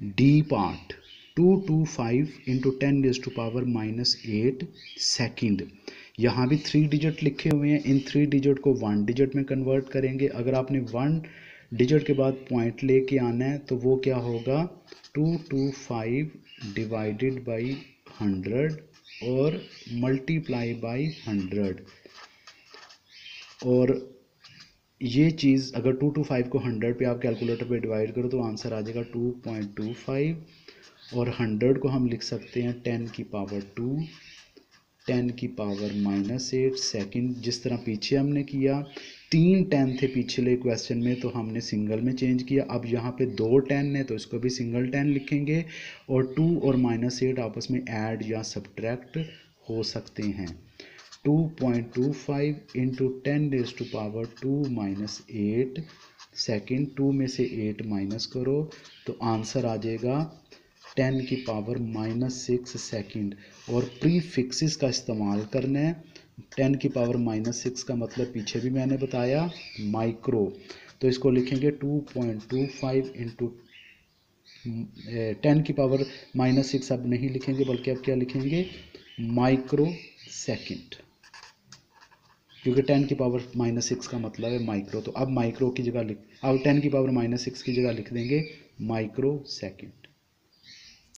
D part, two two, five into ten days to power minus eight second यहाँ भी three digit लिखे हुए हैं। इन थ्री डिजिट को वन डिजिट में कन्वर्ट करेंगे। अगर आपने वन डिजिट के बाद पॉइंट लेके आना है तो वो क्या होगा? Two two, five divided by hundred और मल्टीप्लाई बाई हंड्रेड और ये चीज़ अगर टू टू फाइव को हंड्रेड पे आप कैलकुलेटर पे डिवाइड करो तो आंसर आ जाएगा टू पॉइंट टू फाइव और हंड्रेड को हम लिख सकते हैं टेन की पावर टू टेन की पावर माइनस एट सेकेंड जिस तरह पीछे हमने किया, तीन टेन थे पिछले क्वेश्चन में तो हमने सिंगल में चेंज किया। अब यहाँ पे दो टेन है तो इसको भी सिंगल टेन लिखेंगे और टू और माइनस एट आपस में ऐड या सब्ट्रैक्ट हो सकते हैं। Two point two five into ten days to power two minus eight second two में से एट माइनस करो तो आंसर आ जाएगा टेन की पावर माइनस सिक्स सेकेंड और प्री फिक्सिस का इस्तेमाल करना है। टेन की पावर माइनस सिक्स का मतलब पीछे भी मैंने बताया माइक्रो तो इसको लिखेंगे two point two five into ten की पावर माइनस सिक्स अब नहीं लिखेंगे, बल्कि अब क्या लिखेंगे? माइक्रो सेकेंड क्योंकि टेन की पावर माइनस सिक्स का मतलब है माइक्रो तो अब माइक्रो की जगह लिख, अब टेन की पावर माइनस सिक्स की जगह लिख देंगे माइक्रो सेकेंड।